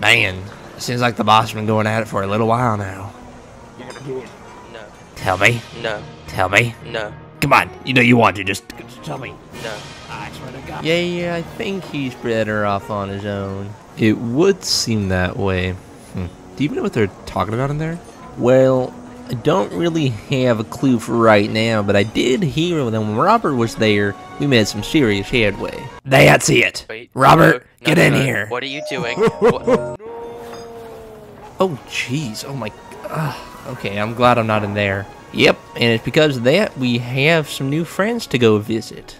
Man, seems like the boss has been going at it for a little while now. No. Tell me. No. Tell me. No. Come on, you know you want to. Just, just tell me. No. I swear to God. Yeah, yeah, I think he's better off on his own. It would seem that way. Hmm. Do you even know what they're talking about in there? Well, I don't really have a clue for right now, but I did hear that when Robert was there, we made some serious headway. That's it. Wait. Robert, no, get no, in no. here. What are you doing? Oh, jeez. Oh, my... Uh, okay, I'm glad I'm not in there. Yep, and it's because of that we have some new friends to go visit.